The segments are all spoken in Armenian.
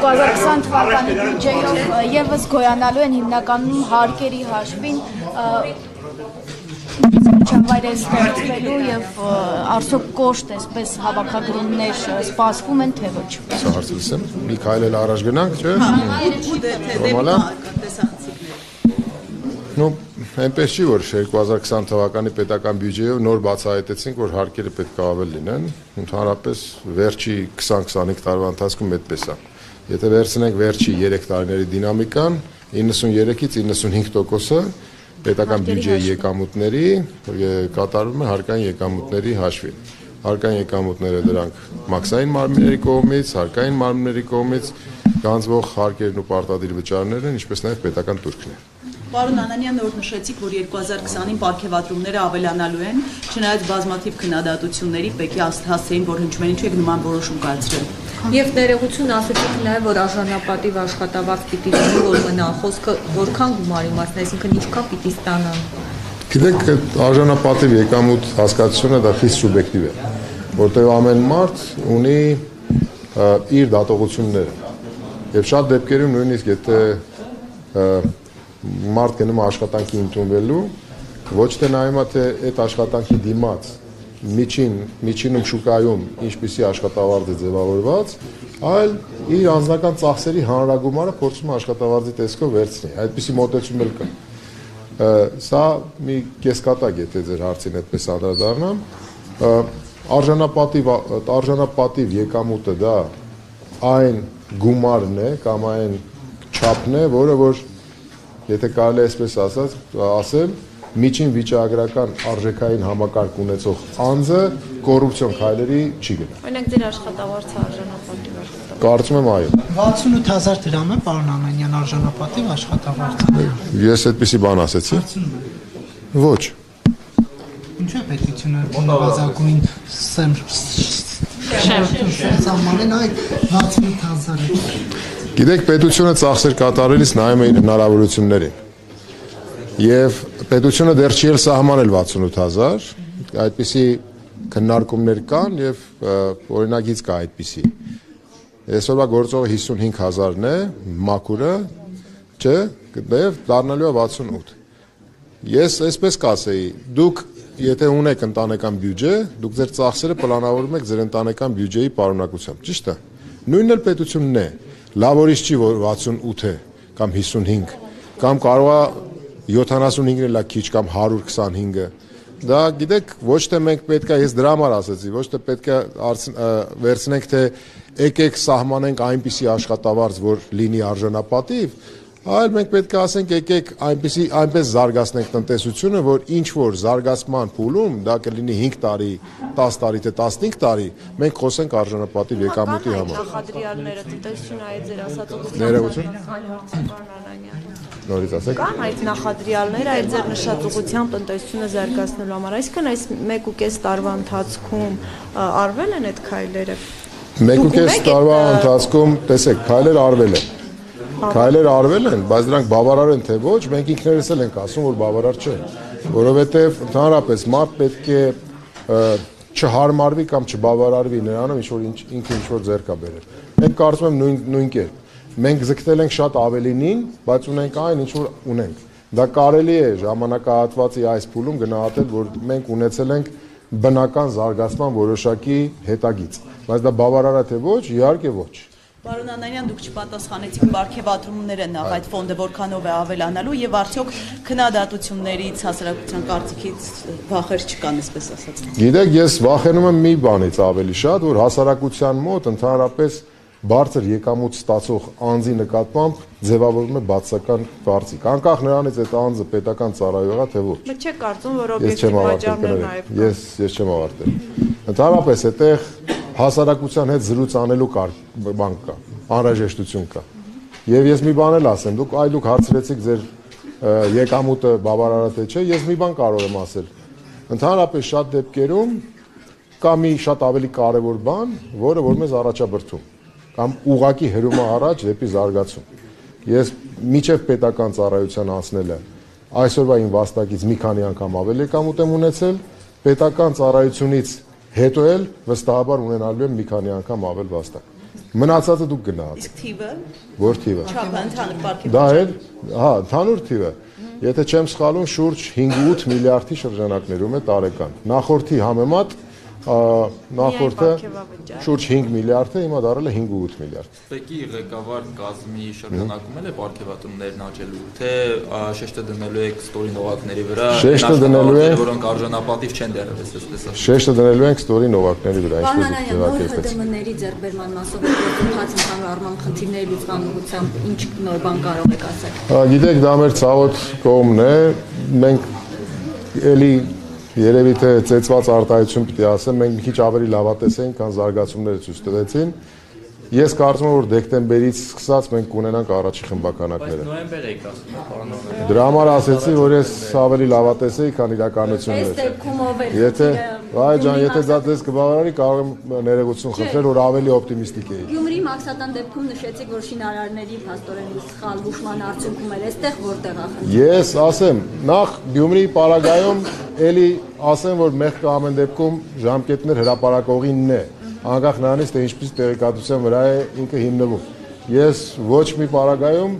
2020 թվականի բյուջեով եւս գոյանալու են հիմնականում հարկերի հաշվին միջավայրը ստեղծվելու եւ արդյոք կոշտ էսպես հավաքագրումներ սպասվում են թե ոչ։ Սա հարցը լսեմ։ Մի քայլ էլ առաջ գնանք, չէ՞։ Նորմալ է։ Ну, այնպես չի որ 2020 թվականի պետական բյուջեով նոր բացահայտեցինք, որ հարկերը պետք է ավել լինեն։ Ընդհանրապես վերջի 20-25 տարվա ընթացքում այդպես է։ Եթե վերցնենք վերջի 3 տարիների դինամիկան, 93-ից 95%-ը պետական բյուջեի եկամուտների կատարվում է հարկային եկամուտների հաշվին։ Հարկային եկամուտները դրանք մաքսային մարմինների կողմից, հարկային մարմինների կողմից գանձվող հարկերն ու պարտադիր վճարներն են, ինչպես նաև պետական турքն է։ Պարոն Անանյան, նոր նշեցիք, որ 2020-ին ապահովատրումները ավելանալու են, չնայած բազմաթիվ քննադատությունների ՊԵԿ-ի հասցեին, որ հնչում են ինչու է նման որոշում կայացրել։ Եվ ներողություն ասեցիք նաև, որ արժանապատիվ աշխատավարձ պիտի լինի, որ մնա խոսքը որքան գումարի մասն, այսինքն ինչքան պիտի ստանան։ Գիտեք, արժանապատիվ եկամուտ հասկացությունը դա խիստ սուբյեկտիվ է, որտեղ ամեն մարդ ունի իր դատողությունները։ Եվ շատ դեպքերում նույնիսկ եթե մարդ գնում է աշխատանքի ընդունվելու, ոչ թե նայում է թե այդ աշխատանքի դիմաց միջին միջինում շուկայում ինչպիսի աշխատավարձ է ձևավորված, այլ իր անձնական ծախսերի հանրագումարը փորձում է աշխատավարձի տեսքով վերցնել։ Այդպիսի մոտեցում էլ կա։ Սա մի կեսկատակ է, թե ձեր հարցին այդպես անդրադառնամ։ Արժանապատիվ արժանապատիվ եկամուտը դա այն գումարն է կամ այն չափն է, որը որ եթե կարելի է այսպես ասած, ասել, միջին վիճակագրական արժեքային համակարգ ունեցող անձը կոռուպցիոն քայլերի չի գնա։ Օրինակ ձեր աշխատավարձը արժանապատիվ աշխատավարձ։ Կարծում եմ այո։ 68000 դրամ է պարոն Անանյան արժանապատիվ աշխատավարձը։ Ես այդպեսի բան ասեցի։ Ոչ։ Ինչու է պետությունը նվազագույն սեմ սահմանեն այդ 68000-ը։ Գիտեք, պետությունը ծախսեր կատարելիս նայում է իր հնարավորություններին։ Եվ պետությունը դեռ չի էլ սահմանել 68000, այդպիսի քննարկումներ կան եւ օրինագիծ կա այդպիսի։ Այսօրվա գործողը 55000-ն է, մակուրը, չէ, եւ դառնալու է 68։ Ես այսպես կասեի, դուք եթե ունեք ընտանեկան բյուջե, դուք ձեր ծախսերը պլանավորում եք ձեր ընտանեկան բյուջեի պարունակությամբ, ճիշտ է։ Նույնն էլ պետությունն է։ Լավորից չի որ 68 է կամ 55 կամ կարող է 75-ն էլ է քիչ կամ 125-ը դա գիտեք ոչ թե մենք պետքա ես դրա համար ասացի ոչ թե պետքա վերցնենք թե եկեք սահմանենք այնպիսի աշխատավարձ որ լինի արժանապատիվ այլ մենք պետք է ասենք եկեք այնպեսի այնպես զարգացնենք տնտեսությունը, որ ինչ որ զարգացման փուլում դա կլինի 5 տարի, 10 տարի թե 15 տարի, մենք խոսենք արժանապատիվ եկամուտի համար։ Նախադրյալները տնտեսությունը այդ ձեր ասած Ներողություն։ Նորից ասեք։ Կան այդ նախադրյալները այդ ձեր նշած ուղղությամբ տնտեսությունը զարգացնելու համար, այսինքն այս 1.5 տարվա ընթացքում արվել են այդ քայլերը։ 1.5 տարվա ընթացքում, տեսեք, քայլեր արվել են Քայլեր արվել են, բայց դրանք բավարար են թե ոչ, մենք ինքներս էլ ենք ասում, որ բավարար չեն, որովհետև ընդհանրապես մարդ պետք է չհարմարվի կամ չբավարարվի նրանով, ինչ որ ինքը ինչ որ ձեռք է բերել։ Մենք կարծում եմ նույն նույն կերպ մենք զգտել ենք շատ ավելինին, բայց ունենք այն, ինչ որ ունենք։ Դա կարելի է ժամանակահատվածի այս փուլում գնահատել, որ մենք ունեցել ենք բնական զարգացման որոշակի հետագիծ, բայց դա բավարար է թե ոչ, իհարկե ոչ։ Պարոն Անանյան, դուք չպատասխանեցիք բարքեվատրումները նախ այդ ֆոնդը որքանով է ավելանալու եւ արդյոք քննադատություններից հասարակության կարծիքից վախեր չկան, այսպես ասած։ Գիտեք, ես վախենում եմ մի բանից ավելի շատ, որ հասարակության մոտ ընդհանրապես բարձր եկամուտ ստացող անձի նկատմամբ ձևավորվում է բացական կարծիք։ Անկախ նրանից այդ անձը պետական ծառայող է թե ոչ։ Բայց չեք կարծում, որ օբյեկտիվ վաճառներ նաև։ Ես ես չեմ ավարտել։ Ընդհանրապես այդտեղ հասարակության հետ զրույց անելու կար բան կա, անհրաժեշտություն կա։ Եվ ես մի բան էլ ասեմ, դուք այ դուք հարցրեցիք ձեր եկամուտը բավարար է չէ, ես մի բան կարող եմ ասել։ Ընդհանրապես շատ դեպքերում կա մի շատ ավելի կարևոր բան, որը որ մեզ առաջաբրթում կամ ուղակի հերում է առաջ դեպի զարգացում։ Ես միջև պետական ծառայության անցնելը այսօրվա իմ վաստակից մի քանի անգամ ավելի եկամուտ եմ ունեցել, պետական ծառայությունից հետո էլ վստահաբար ունենալու եմ մի քանի անգամ ավել վաստակ։ Մնացածը դուք գնահատեք։ Իսկ թիվը, Որ թիվը։ չափը ընդհանուր պարգև Դա էլ, հա, ընդհանուր թիվը։ Եթե չեմ սխալվում, շուրջ 5-8 միլիարդի շրջանակներում է տարեկան։ Նախորդի համեմատ նախորդը շուրջ 5 միլիարդ է, հիմա դարել է 5-8 միլիարդ։ Ֆեկի ղեկավար կազմի շրջանակում էլ է ապարքեվատրումներն աճելու, թե շեշտը դնելու եք ստորի նողակների վրա, Շեշտը դնելու է- որոնք արժանապատիվ չեն դեռևս, այսպես ասած։ Շեշտը դնելու ենք ստորի նովակների վրա, ինչպես ձևակերպեց։ ՀԴՄ-ների ձեռբերման մասով գործընթաց ընդհանուր առմամբ խնդիրների լուծման ուղղությամբ ինչ նոր բան կարող եք ասել։ Գիտեք, դա մեր ցավոտ կողմն է։ Մենք էլի երևի թե ծեծված արտահայտություն պիտի ասեմ, մենք մի քիչ ավելի լավատես ենք, քան զարգացումները ցույց տվեցին։ Ես կարծում եմ, որ դեկտեմբերից սկսած մենք կունենանք առաջի խմբականակները։ Նոյեմբեր եք ասում, պարոն Անանյան։ Դրա համար ասեցի, որ ես ավելի լավատես էի, քան Այս իրականությունները։ դեպքում ով է Եթե, խնդիրը այ ջան, եթե դա դες կբավարարի, կարող եմ ներողություն խնդրել, որ ավելի օպտիմիստիկ էի։ Գյումրի Մաքսատան դեպքում նշեցիք, որ շինարարների փաստորեն սխալ հուշման արդյունքում էր, այստեղ որտեղ է խնդիրը։ Ես ասեմ, նախ Գյումրի պարագայում էլի ասեմ, որ մեղքը ամեն դեպքում ժամկետներ հրաապարակողինն է, անկախ նրանից թե ինչպես տեղեկատվության վրա է ինքը հիմնվում։ Ես ոչ մի պարագայում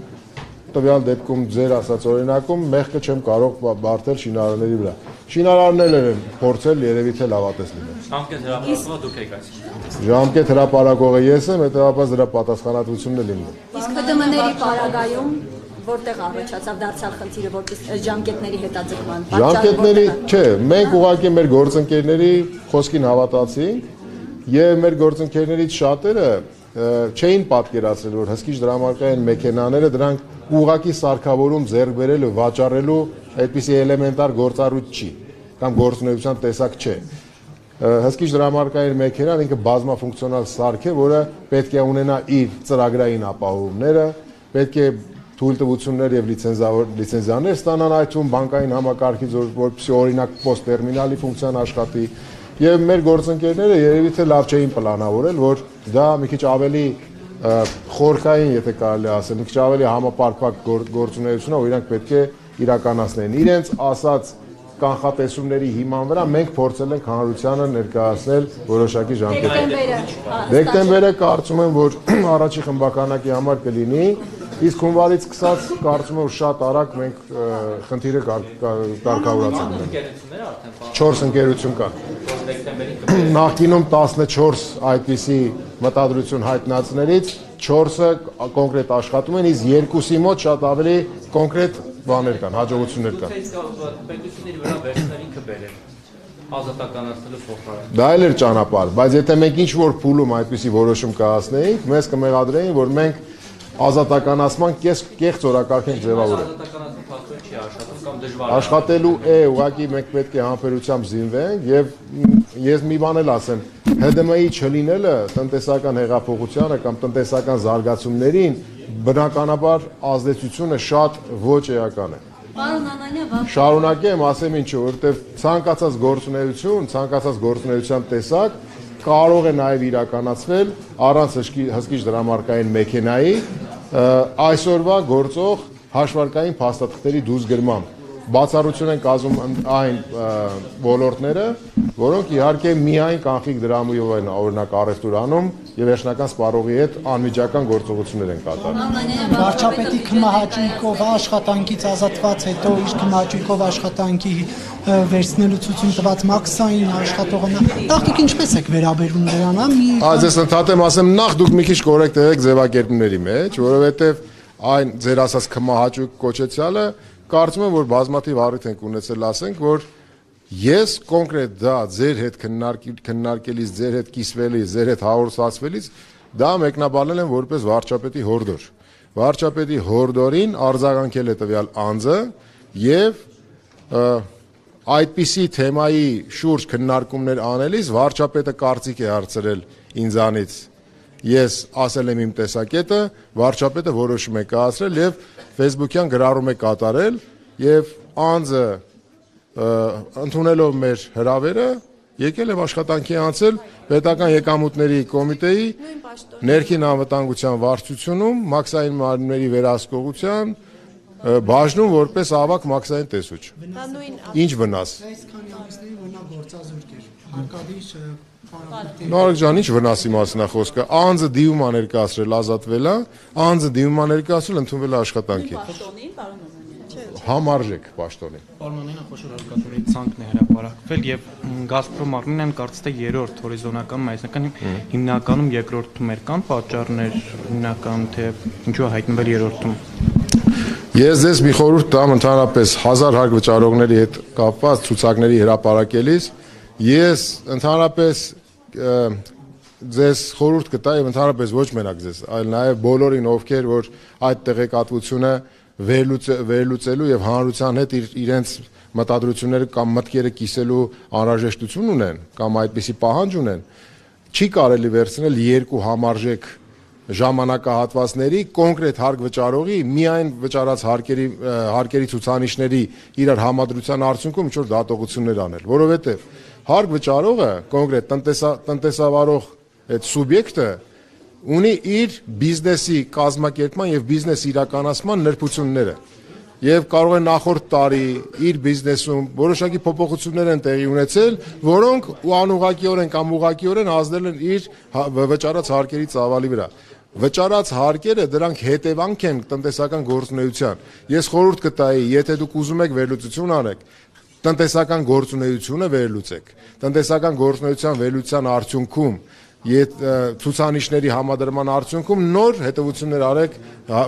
տվյալ դեպքում ձեր ասած օրինակում մեղքը չեմ կարող բա- բարթել շինարարների վրա։ Շինարարներն են փորձել երևի թե լավատես լինել։ Ժամկետ հրապարակવા դուք եք այսինքն։ Ժամկետ հրաապարակողը ես եմ, հետեւաբար դրա պատասխանատվությունն է լինում։ Իսկ ՀԴՄ-ների պարագայում որտեղ առաջացավ դարձյալ խնդիրը, որպես ժամկետների հետաձգման։ պատճառը Ժամկետների, չէ, մենք ուղղակի մեր գործընկերների խոսքին հավատացինք եւ մեր գործընկերներից շատերը չէին պատկերացրել, որ հսկիչ դրամարկային մեքենաները դրանք ուղղակի սարքավորում ձեռք բերելու, վաճառելու այդպիսի էլեմենտար գործառույթ չի կամ գործունեության տեսակ չէ։ Հսկիչ դրամարկային մեքենան ինքը բազմաֆունկցիոնալ սարք է, որը պետք է ունենա իր ծրագրային ապահովումները, պետք է թույլտվություններ եւ լիցենզավոր լիցենզիաներ ստանան այդ թվում բանկային համակարգից որ- որպեսզի օրինակ post տերմինալի ֆունկցիան աշխատի եւ մեր գործընկերները երևի թե լավ չէին պլանավորել որ դա մի քիչ ավելի խորքային եթե կարելի ասել մի քիչ ավելի համապարփակ գոր- գործունեություն է որ իրանք պետք է իրականացնեն իրենց ասած կանխատեսումների հիման վրա մենք փորձել ենք հանրությանը ներկայացնել որոշակի ժամկետներ Դեկտեմբերը կարծում եմ, որ առաջի խմբականակի համար կլինի, իսկ հունվարից սկսած կարծում եմ, որ շատ արագ մենք խնդիրը կար- կար- կարգավորացանք։ 4 ընկերություն կա։ դեկտեմբերին Նախկինում 14 այդպիսի մտադրություն հայտնածներից 4-ը կոնկրետ աշխատում են, իսկ երկուսի մոտ շատ ավելի կոնկրետ բաներ կան, հաջողություններ կան։ իսկ պետությունների վրա վերցնել ինքը բերել ազատականացնելու փոխարեն։ Դա էլ էր ճանապարհ, բայց եթե մենք ինչ որ փուլում այդպիսի որոշում կհասնեինք, մեզ կմեղադրեին, որ մենք ազատականացման կես կեղծ օրակարգ ենք ձևավորել։ Ազատականացում փաստորեն չի աշխատում կամ դժվար է։ աշխատելու է, ուղղակի մենք պետք է համբերությամբ զինվենք եւ ես մի բան էլ ասեմ, ՀԴՄ-ի չլինելը տնտեսական հեղափոխությանը կամ տնտեսական զարգացումներին բնականաբար ազդեցությունը շատ ոչ էական է։ Պարոն Անանյան, Շարունակեմ, ասեմ ինչու, որովհետեւ ցանկացած գործունեություն, ցանկացած գործունեության տեսակ կարող է նաև իրականացվել առանց հսկի, հսկիչ դրամարկային մեքենայի այսօրվա գործող հաշվարկային փաստաթղթերի դուսգրմամբ բացառություն են կազմում այն ոլորտները, որոնք իհարկե միայն կանխիկ դրամույով են օրինակ առևտուր անում եւ վերջնական սպառողի հետ անմիջական գործողություններ են կատարում։ Վարչապետի քմահաճույքով աշխատանքից ազատված հետո իր քմահաճույքով աշխատանքի վերցնելու ցույցում տված մաքսային աշխատողը նա նախքիկ ինչպես եք վերաբերվում նրան, հա? Այս ես ընդհատեմ ասեմ նախ դուք մի քիչ կորեկտ եղեք ձևակերպումների մեջ, որովհետև այն ձեր ասած քմահաճույք կոչեցյալը կարծում եմ որ բազմաթիվ առիթ ենք ունեցել ասենք որ ես կոնկրետ դա ձեր հետ քննարկելիս, ձեր հետ կիսվելիս, ձեր հետ հաղորդացվելիս դա մեկնաբանել եմ որպես վարչապետի հորդոր։ Վարչապետի հորդորին արձագանքել է տվյալ անձը եւ այդպիսի թեմայի շուրջ քննարկումներ անելիս վարչապետը կարծիք է հարցրել ինձանից ես ասել եմ իմ տեսակետը վարչապետը որոշում է կայացրել եւ Facebook-յան գրառում է կատարել եւ անձը ընդունելով մեր հրավերը եկել եւ աշխատանքի անցել պետական եկամուտների կոմիտեի ներքին անվտանգության վարչությունում մաքսային մարմինների վերահսկողության բաժնում որպես ավակ մաքսային տեսուչ։ Ինչ վնաս։ Այս քանի ամիսների մնա գործազուրկ էր։ Արկադիչ Նարեկ ջան, ինչ վնասի մասին է խոսքը։ Անձը դիում ա ներկայացրել ազատվել է, անձը դիում ա ներկայացրել ընդունվել է աշխատանքի։ Պաշտոնին, պարոն Օմանյան։ Համարժեք պաշտոնի։ Պարմանենը խոշոր հարկատունի ցանկն է հրապարակվել եւ Գազպրոմ Արմենիան կարծես թե երրորդ հորիզոնականում այսինքն հիմնականում երկրորդում էր կան պատճառներ հիմնական թե ինչու է հայտնվել երրորդում Ես ձեզ մի խորհուրդ տամ ընդհանրապես 1000 հարկ վճարողների հետ կապված ցուցակների հրապարակելիս ես ընդհանրապես ձեզ խորհուրդ կտայի ընդհանրապես ոչ մենակ ձեզ, այլ նաև բոլորին ովքեր որ այդ տեղեկատվությունը վերլուծե, վերլուծելու եւ հանրության հետ իր, իրենց մտադրությունները կամ մտքերը կիսելու անհրաժեշտություն ունեն կամ այդպիսի պահանջ ունեն չի կարելի վերցնել երկու համարժեք ժամանակահատվածների կոնկրետ հարկ վճարողի միայն վճարած հարկերի հարկերի ցուցանիշների իրար համադրության արդյունքում ինչ որ դատողություններ անել, որովհետև հարկ վճարողը կոնկրետ տնտեսա տնտեսավարող այդ սուբյեկտը ունի իր բիզնեսի կազմակերպման եւ բիզնես իրականացման նրբությունները եւ կարող է նախորդ տարի իր բիզնեսում որոշակի փոփոխություններ են տեղի ունեցել, որոնք ու անուղակիորեն կամ ուղակիորեն ազդել են իր հա- վճարած հարկերի ծավալի վրա։ Վճարած հարկերը դրանք հետևանք են տնտեսական գործունեության։ Ես խորհուրդ կտայի, եթե դուք ուզում եք վերլուծություն անեք, տնտեսական գործունեությունը վերլուծեք։ Տնտեսական գործունեության վերլուծության արդյունքում Ետ ցուցանիշների համադրման արդյունքում նոր հետևություններ արեք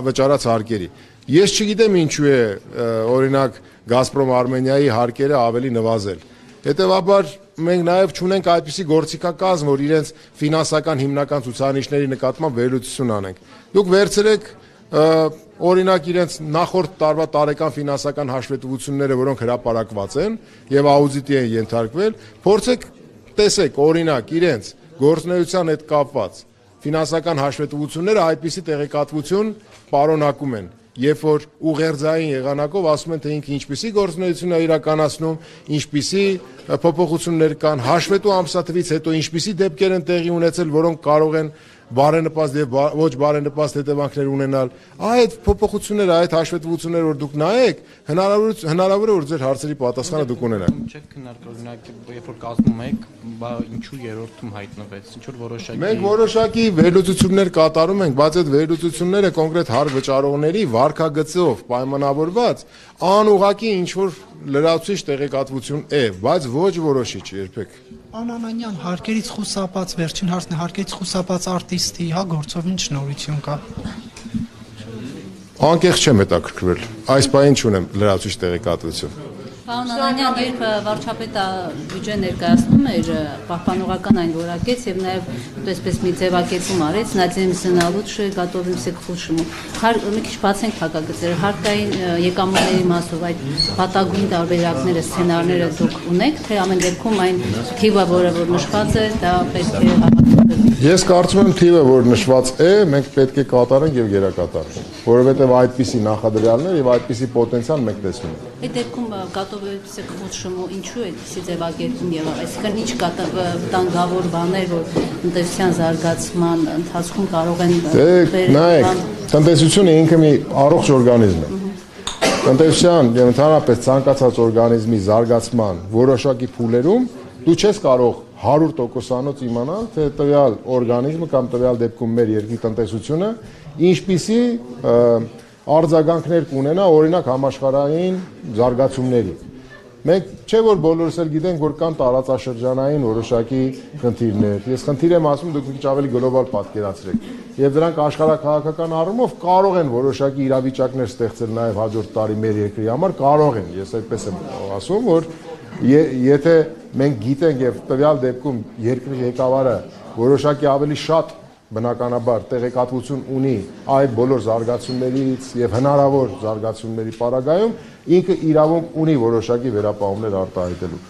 վճարած հարկերի։ Ես չգիտեմ ինչու է օրինակ Գազպրոմ Արմենիայի հարկերը ավելի նվազել։ Հետևաբար մենք նաև ճունենք այդպիսի գործիքակազմ, որ իրենց ֆինանսական հիմնական ցուցանիշների նկատմամբ վերլուծություն անենք։ Դուք վերցրեք ը, օրինակ իրենց նախորդ տարվա տարեկան ֆինանսական հաշվետվությունները, որոնք հրապարակված են եւ աուդիտի են ենթարկվել, փորձեք տեսեք օրինակ իրենց գործնեության հետ կապված ֆինանսական հաշվետվությունները այդպիսի տեղեկատվություն պարունակում են երբ որ ուղերձային եղանակով ասում են թե ինքը ինչպիսի գործունեություն է իրականացնում, ինչպիսի փոփոխություններ կան, հաշվետու ամսաթվից հետո ինչպիսի դեպքեր են տեղի ունեցել, որոնք կարող են բարենպաստ եւ բա- ոչ բարենպաստ հետևանքներ ունենալ։ Այդ փոփոխությունները, այդ հաշվետվությունները որ դուք նայեք, հնարավոր հնարավոր է որ ձեր հարցերի պատասխանը դուք ունենաք։ Չեք քննարկել օրինակ երբ որ կազմում եք, բա ինչու երրորդում հայտնվեց, ինչ որ որոշակի Մենք որոշակի վերլուծություններ կատարում ենք, բայց այդ վերլուծությունները կոնկրետ հարկ վճարողների վարկագծով պայմանավորված անուղակի ինչ որ լրացուցիչ տեղեկատվություն է, բայց ոչ որոշիչ երբեք։ Անանանյան հարկերից խուսափած վերջին հարցն է հարկերից խուսափած արտիստի հա գործով ինչ նորություն կա։ Անկեղծ չեմ հետաքրքրվել։ Այս բանին չունեմ լրացուցիչ տեղեկատվություն։ Պարոն Անանյան, երբ վարչապետը բյուջե ներկայացնում էր, պահպանողական այն որակեց եւ նաեւ այսպես մի ձևակերպում արեց, նադեմ զնալուչը գատովիմսե к лучшему։ Հար մի քիչ բացենք փակագծերը, հարկային եկամուտների մասով այդ պատագույն տարբերակները, սցենարները դուք ունեք, թե ամեն դեպքում այն թիվը, որը որ նշված է, դա պետք է հավաքել Ես կարծում եմ թիվը, որ նշված է, մենք պետք է կատարենք եւ գերակատարենք, որովհետեւ այդպիսի նախադրյալներ եւ այդպիսի պոտենցիալ մենք տեսնում ենք։ Այդ դեպքում կատովեցեք ոչմո ինչու է դիսի ձևակերպում եղավ, այսինքն ինչ կատավ վտանգավոր բաներ, որ տնտեսության զարգացման ընթացքում կարող են դե, բերել։ Նայեք, տնտեսությունը ինքը մի առողջ օրգանիզմ է։ Տնտեսության եւ ընդհանրապես ցանկացած օրգանիզմի զարգացման որոշակի փուլերում դու չես կարող 100%-անոց իմանալ, թե տվյալ օրգանիզմը կամ տվյալ դեպքում մեր երկրի տնտեսությունը ինչպիսի արձագանքներ կունենա օրինակ համաշխարհային զարգացումների։ Մենք չէ որ բոլորս էլ գիտենք, որ կան տարածաշրջանային որոշակի խնդիրներ։ Ես խնդիր եմ ասում, դուք մի քիչ ավելի գլոբալ պատկերացրեք։ Եվ դրանք աշխարհակահաղական առումով կարող են որոշակի իրավիճակներ ստեղծել նաև հաջորդ տարի մեր երկրի համար, կարող են։ Ես այդպես եմ ասում, որ եթե մենք գիտենք եւ տվյալ դեպքում երկրի ղեկավարը որոշակի ավելի շատ բնականաբար տեղեկատվություն ունի այդ բոլոր զարգացումներից եւ հնարավոր զարգացումների պարագայում ինքը իրավունք ունի որոշակի վերապահումներ արտահայտելու։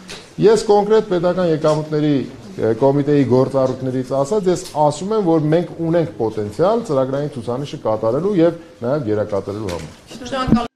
Ես կոնկրետ պետական եկամուտների կոմիտեի գործառույթներից ասած ես ասում եմ, որ մենք ունենք պոտենցիալ ծրագրային ցուցանիշը կատարելու եւ նաեւ գերակատարելու համար։